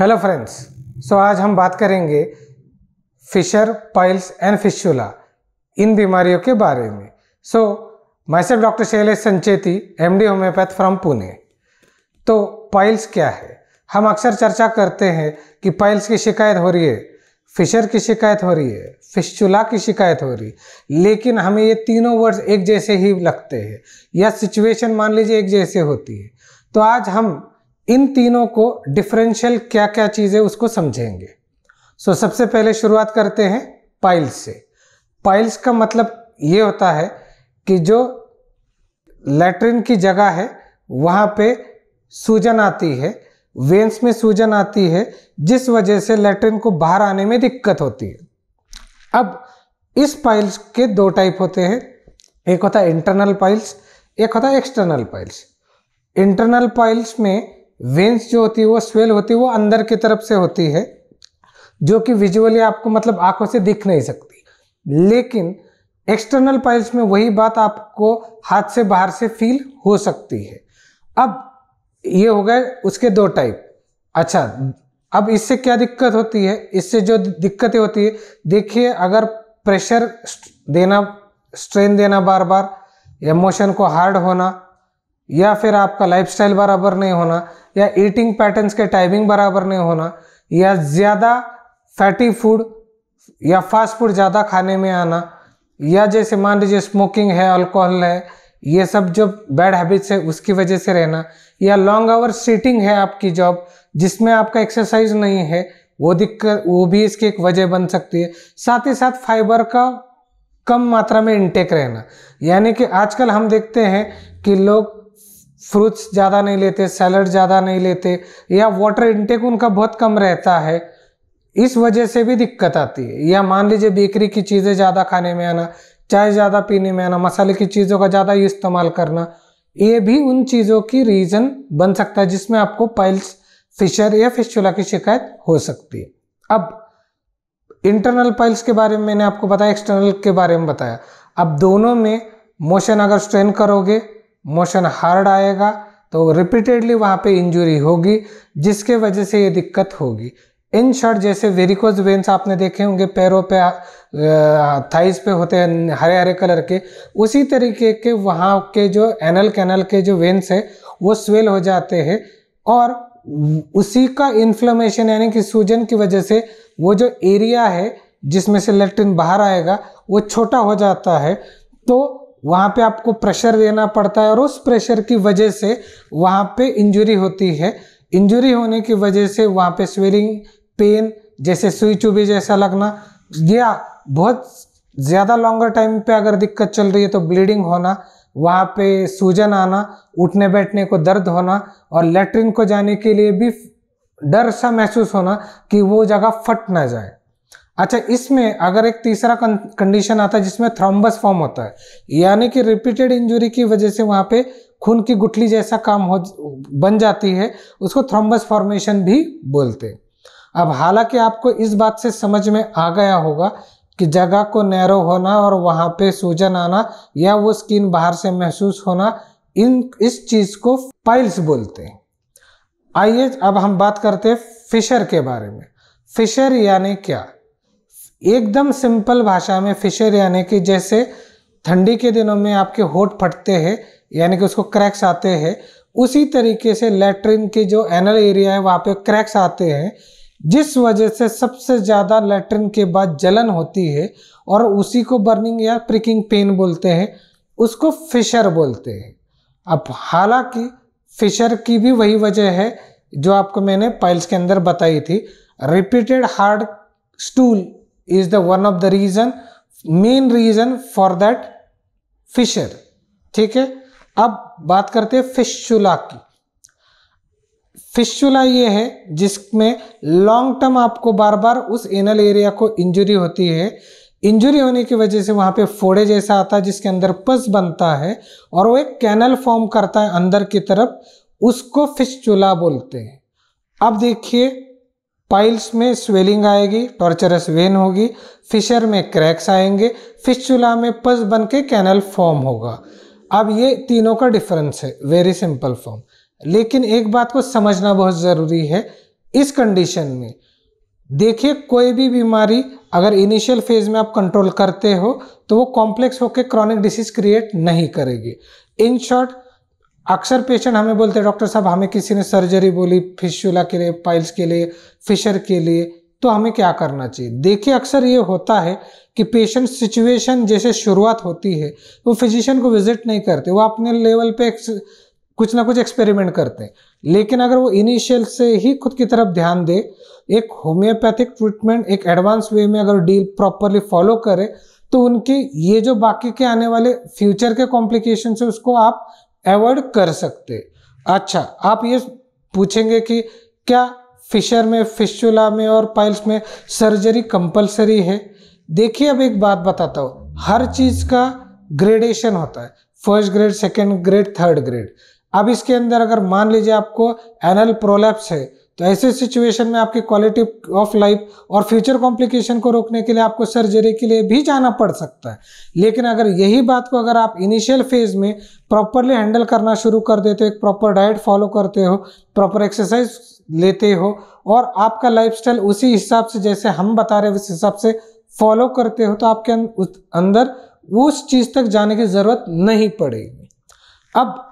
Hello friends so आज हम बात करेंगे फिशर पाइल्स एंड फिशुला इन बीमारियों के बारे में। So self doctor Shailesh Sancheti MD homeopath from Pune तो पाइल्स क्या है? हम अक्सर चर्चा करते हैं कि पाइल्स की शिकायत हो रही है फिशर की शिकायत हो रही है फिशुला की शिकायत हो रही है। लेकिन हमें ये तीनों वर्ड्स एक जैसे ही लगते हैं, या सिचुएशन मान लीजिए एक जैसे होती है। तो आज हम इन तीनों को डिफरेंशियल क्या क्या चीज़ें उसको समझेंगे। सो so, सबसे पहले शुरुआत करते हैं पाइल्स से। पाइल्स का मतलब ये होता है कि जो लेटरिन की जगह है वहाँ पे सूजन आती है वेंस में सूजन आती है जिस वजह से लेटरिन को बाहर आने में दिक्कत होती है। अब इस पाइल्स के दो टाइप होते हैं। एक होता है इंटरनल पाइल्स एक होता है एक्सटर्नल पाइल्स इंटरनल पाइल्स में वेंस जो होती है, वो स्वेल होती है, वो अंदर की तरफ़ से होती है, जो कि विजुअली आपको मतलब आँखों से दिख नहीं सकती। लेकिन एक्सटर्नल पाइल्स में वही बात आपको हाथ से बाहर से फील हो सकती है। अब ये हो गए उसके दो टाइप अच्छा अब इससे क्या दिक्कत होती है? इससे जो दिक्कतें होती है, देखिए, अगर प्रेशर देना स्ट्रेन देना बार बार या मोशन को हार्ड होना या फिर आपका लाइफस्टाइल बराबर नहीं होना, या ईटिंग पैटर्न्स के टाइमिंग बराबर नहीं होना, या ज़्यादा फैटी फ़ूड या फास्ट फ़ूड ज़्यादा खाने में आना, या जैसे मान लीजिए स्मोकिंग है अल्कोहल है, ये सब जो बैड हैबिट्स है उसकी वजह से रहना, या लॉन्ग आवर सीटिंग है आपकी जॉब जिसमें आपका एक्सरसाइज नहीं है, वो दिक्कत, वो भी इसकी एक वजह बन सकती है। साथ ही साथ फाइबर का कम मात्रा में इंटेक रहना, यानी कि आजकल हम देखते हैं कि लोग फ्रूट्स ज़्यादा नहीं लेते सैलड ज़्यादा नहीं लेते, या वाटर इनटेक उनका बहुत कम रहता है, इस वजह से भी दिक्कत आती है। या मान लीजिए बेकरी की चीज़ें ज़्यादा खाने में आना, चाय ज़्यादा पीने में आना, मसाले की चीज़ों का ज़्यादा इस्तेमाल करना, ये भी उन चीज़ों की रीज़न बन सकता है जिसमें आपको पाइल्स फिशर या फिशुला की शिकायत हो सकती है। अब इंटरनल पाइल्स के बारे में मैंने आपको बताया एक्सटर्नल के बारे में बताया। अब दोनों में मोशन अगर स्ट्रेन करोगे मोशन हार्ड आएगा तो रिपीटेडली वहाँ पे इंजुरी होगी, जिसके वजह से ये दिक्कत होगी। इन शर्ट जैसे वेरिकोज वेंस आपने देखे होंगे, पैरों पे थाइस पे होते हैं हरे हरे कलर के, उसी तरीके के वहाँ के जो एनल कैनल के जो वेंस है, वो स्वेल हो जाते हैं, और उसी का इन्फ्लेमेशन यानी कि सूजन की वजह से वो जो एरिया है, जिसमें से लेट्रिन बाहर आएगा, वो छोटा हो जाता है तो वहाँ पे आपको प्रेशर देना पड़ता है और उस प्रेशर की वजह से वहाँ पे इंजरी होती है। इंजरी होने की वजह से वहाँ पे स्वेलिंग पेन जैसे सुई चुभी जैसा लगना, या बहुत ज़्यादा लॉन्गर टाइम पे अगर दिक्कत चल रही है तो ब्लीडिंग होना, वहाँ पे सूजन आना, उठने बैठने को दर्द होना और लेटरिन को जाने के लिए भी डर सा महसूस होना कि वो जगह फट ना जाए। अच्छा इसमें अगर एक तीसरा कंडीशन आता है जिसमें थ्रोम्बस फॉर्म होता है, यानी कि रिपीटेड इंजुरी की वजह से वहाँ पे खून की गुठली जैसा काम हो, बन जाती है, उसको थ्रोम्बस फॉर्मेशन भी बोलते हैं। अब हालाँकि आपको इस बात से समझ में आ गया होगा कि जगह को नैरो होना और वहाँ पे सूजन आना या वो स्किन बाहर से महसूस होना, इन, इस चीज़ को पाइल्स बोलते हैं। आइए, अब हम बात करते हैं फिशर के बारे में। फिशर यानी क्या? एकदम सिंपल भाषा में फिशर, यानी कि जैसे ठंडी के दिनों में आपके होठ फटते हैं, यानी कि उसको क्रैक्स आते हैं, उसी तरीके से लेटरिन के जो एनल एरिया है, वहाँ पे क्रैक्स आते हैं, जिस वजह से सबसे ज़्यादा लेटरिन के बाद जलन होती है, और उसी को बर्निंग या प्रिकिंग पेन बोलते हैं, उसको फिशर बोलते हैं। अब हालाँकि फिशर की भी वही वजह है, जो आपको मैंने पाइल्स के अंदर बताई थी repeated hard stool is the one of the reason main reason for that fissure ठीक है? अब बात करते हैं फिशुला की। फिशुला ये है जिसमें लॉन्ग टर्म आपको बार बार उस एनल एरिया को इंजरी होती है। इंजरी होने की वजह से वहाँ पे फोड़े जैसा आता है, जिसके अंदर पस बनता है और वो एक कैनल फॉर्म करता है अंदर की तरफ़, उसको फिशुला बोलते हैं। अब देखिए पाइल्स में स्वेलिंग आएगी टॉर्चरस वेन होगी फिशर में क्रैक्स आएँगे फिशुला में पस बन के कैनल फॉर्म होगा। अब ये तीनों का डिफरेंस है वेरी सिंपल फॉर्म लेकिन एक बात को समझना बहुत ज़रूरी है, इस कंडीशन में। देखिए, कोई भी बीमारी अगर इनिशियल फ़ेज़ में आप कंट्रोल करते हो तो वो कॉम्प्लेक्स होकर क्रॉनिक डिसीज क्रिएट नहीं करेगी। इन शॉर्ट अक्सर पेशेंट हमें बोलते हैं, डॉक्टर साहब, हमें किसी ने सर्जरी बोली फिशुला के लिए पाइल्स के लिए फिशर के लिए तो हमें क्या करना चाहिए? देखिए, अक्सर ये होता है कि पेशेंट सिचुएशन जैसे शुरुआत होती है, वो फिजिशियन को विज़िट नहीं करते, वो अपने लेवल पे कुछ ना कुछ एक्सपेरिमेंट करते हैं। लेकिन अगर वो इनिशियल से ही खुद की तरफ़ ध्यान दे, एक होम्योपैथिक ट्रीटमेंट एक एडवांस वे में अगर डील प्रॉपरली फॉलो करे तो उनके ये जो बाकी के आने वाले फ्यूचर के कॉम्प्लिकेशन है, उसको आप अवॉइड कर सकते। अच्छा आप ये पूछेंगे कि क्या फिशर में फिशुला में और पाइल्स में सर्जरी कंपलसरी है? देखिए, अब एक बात बताता हूँ। हर चीज़ का ग्रेडेशन होता है। First grade second grade third grade अब इसके अंदर अगर मान लीजिए आपको एनल प्रोलैप्स है तो ऐसे सिचुएशन में आपकी क्वालिटी ऑफ़ लाइफ और फ्यूचर कॉम्प्लिकेशन को रोकने के लिए आपको सर्जरी के लिए भी जाना पड़ सकता है। लेकिन अगर यही बात को अगर आप इनिशियल फ़ेज़ में प्रॉपरली हैंडल करना शुरू कर देते हो, एक प्रॉपर डाइट फॉलो करते हो प्रॉपर एक्सरसाइज लेते हो और आपका लाइफस्टाइल उसी हिसाब से जैसे हम बता रहे हैं, उस हिसाब से फॉलो करते हो तो आपके अंदर उस चीज़ तक जाने की ज़रूरत नहीं पड़ेगी। अब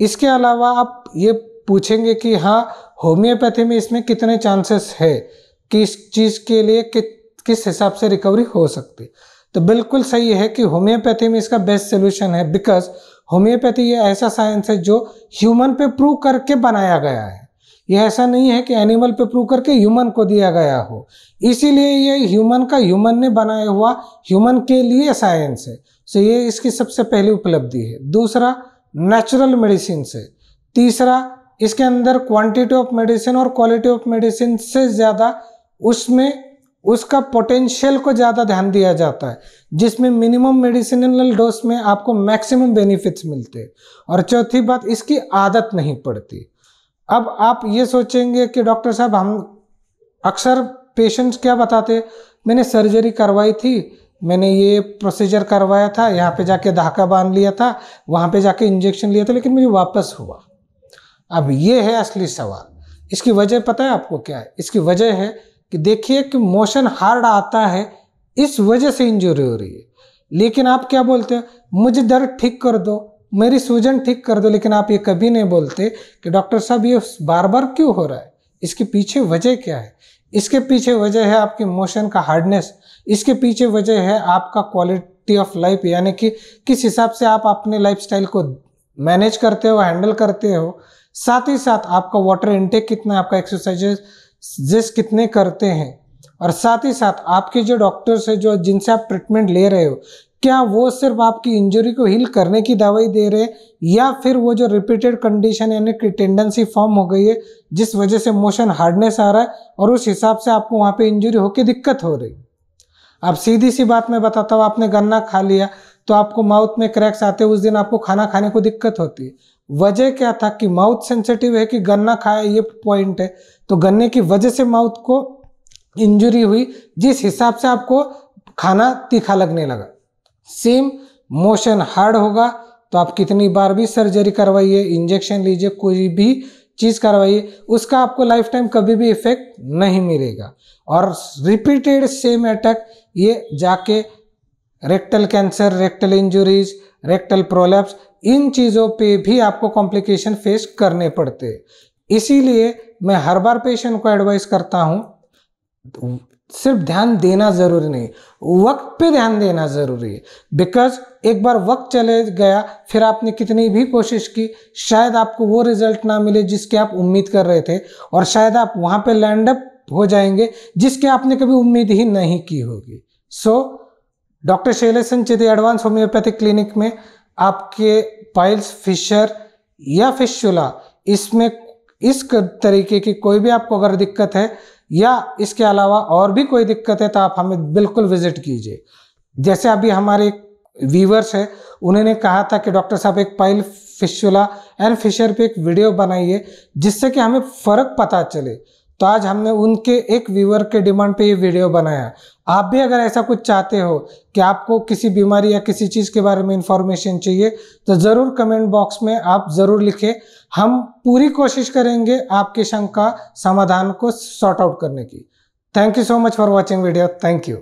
इसके अलावा आप ये पूछेंगे कि हाँ होम्योपैथी में इसमें कितने चांसेस है? किस चीज़ के लिए कि, किस हिसाब से रिकवरी हो सकती? तो बिल्कुल सही है कि होम्योपैथी में इसका बेस्ट सोल्यूशन है बिकॉज़ होम्योपैथी ये ऐसा साइंस है जो ह्यूमन पे प्रूव करके बनाया गया है। ये ऐसा नहीं है कि एनिमल पे प्रूव करके ह्यूमन को दिया गया हो। इसीलिए ये ह्यूमन का ह्यूमन ने बनाया हुआ ह्यूमन के लिए साइंस है। सो ये इसकी सबसे पहली उपलब्धि है। दूसरा नेचुरल मेडिसिन से तीसरा इसके अंदर क्वांटिटी ऑफ़ मेडिसिन और क्वालिटी ऑफ़ मेडिसिन से ज़्यादा उसमें, उसका पोटेंशियल को ज़्यादा ध्यान दिया जाता है, जिसमें मिनिमम मेडिसिनल डोज में आपको मैक्सिमम बेनिफिट्स मिलते हैं। और चौथी बात, इसकी आदत नहीं पड़ती। अब आप ये सोचेंगे कि डॉक्टर साहब, हम अक्सर पेशेंट्स क्या बताते मैंने सर्जरी करवाई थी, मैंने ये प्रोसीजर करवाया था, यहाँ पे जाके धाका बाँध लिया था, वहाँ पे जाके इंजेक्शन लिया था, लेकिन मुझे वापस हुआ। अब ये है असली सवाल। इसकी वजह पता है आपको क्या है? इसकी वजह है कि देखिए कि मोशन हार्ड आता है, इस वजह से इंजरी हो रही है। लेकिन आप क्या बोलते हो? मुझे दर्द ठीक कर दो, मेरी सूजन ठीक कर दो, लेकिन आप ये कभी नहीं बोलते कि डॉक्टर साहब ये बार बार क्यों हो रहा है? इसके पीछे वजह क्या है? इसके पीछे वजह है आपके मोशन का हार्डनेस इसके पीछे वजह है आपका क्वालिटी ऑफ़ लाइफ यानी कि किस हिसाब से आप अपने लाइफस्टाइल को मैनेज करते हो हैंडल करते हो साथ ही साथ आपका वाटर इनटेक कितना है, आपका एक्सरसाइजेस कितने करते हैं। और साथ ही साथ आपके जो डॉक्टर्स है, जो जिनसे आप ट्रीटमेंट ले रहे हो, क्या वो सिर्फ़ आपकी इंजरी को हील करने की दवाई दे रहे हैं, या फिर वो जो रिपीटेड कंडीशन यानी कि टेंडेंसी फॉर्म हो गई है, जिस वजह से मोशन हार्डनेस आ रहा है, और उस हिसाब से आपको वहाँ पे इंजरी होकर दिक्कत हो रही अब सीधी सी बात मैं बताता हूँ, आपने गन्ना खा लिया तो आपको माउथ में क्रैक्स आते उस दिन आपको खाना खाने को दिक्कत होती है। वजह क्या था कि माउथ सेंसिटिव है कि गन्ना खाया ये पॉइंट है। तो गन्ने की वजह से माउथ को इंजरी हुई, जिस हिसाब से आपको खाना तीखा लगने लगा। सेम मोशन हार्ड होगा तो आप कितनी बार भी सर्जरी करवाइए इंजेक्शन लीजिए, कोई भी चीज़ करवाइए, उसका आपको लाइफ टाइम कभी भी इफ़ेक्ट नहीं मिलेगा। और रिपीटेड सेम अटैक ये जाके rectal cancer rectal injuries rectal prolapse इन चीज़ों पे भी आपको कॉम्प्लिकेशन फेस करने पड़ते इसीलिए मैं हर बार पेशेंट को एडवाइस करता हूँ, सिर्फ़ ध्यान देना ज़रूरी नहीं, वक्त पे ध्यान देना ज़रूरी है। बिकॉज़ एक बार वक्त चले गया, फिर आपने कितनी भी कोशिश की, शायद आपको वो रिज़ल्ट ना मिले जिसके आप उम्मीद कर रहे थे, और शायद आप वहाँ पे लैंड अप हो जाएँगे जिसके आपने कभी उम्मीद ही नहीं की होगी। सो डॉक्टर शैलेश संचित एडवांस होम्योपैथिक क्लिनिक में आपके पाइल्स, फिशर या फिशुला, इसमें इस तरीके की कोई भी आपको अगर दिक्कत है या इसके अलावा और भी कोई दिक्कत है तो आप हमें बिल्कुल विज़िट कीजिए। जैसे अभी हमारे व्यूवर्स है, उन्होंने कहा था कि डॉक्टर साहब एक पाइल, फिशुला एंड फिशर पे एक वीडियो बनाइए, जिससे कि हमें फ़र्क पता चले। तो आज हमने उनके एक व्यूअर के डिमांड पे ये वीडियो बनाया। आप भी अगर ऐसा कुछ चाहते हो कि आपको किसी बीमारी या किसी चीज़ के बारे में इंफॉर्मेशन चाहिए तो ज़रूर कमेंट बॉक्स में आप ज़रूर लिखें। हम पूरी कोशिश करेंगे आपके शंका समाधान को सॉर्ट आउट करने की। Thank you so much for watching video thank you